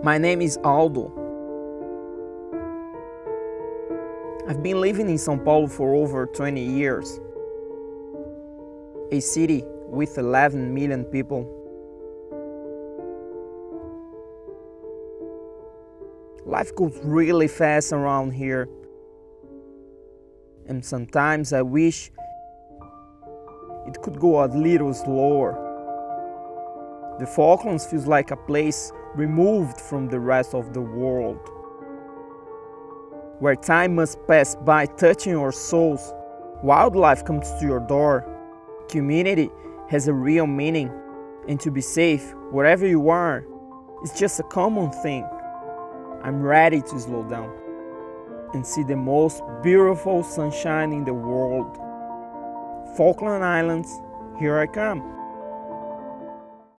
My name is Aldo. I've been living in São Paulo for over 20 years. A city with 11 million people. Life goes really fast around here. And sometimes I wish it could go a little slower. The Falklands feels like a place removed from the rest of the world, where time must pass by touching your souls. Wildlife comes to your door. Community has a real meaning, and to be safe wherever you are is just a common thing. I'm ready to slow down and see the most beautiful sunshine in the world. Falkland Islands, here I come.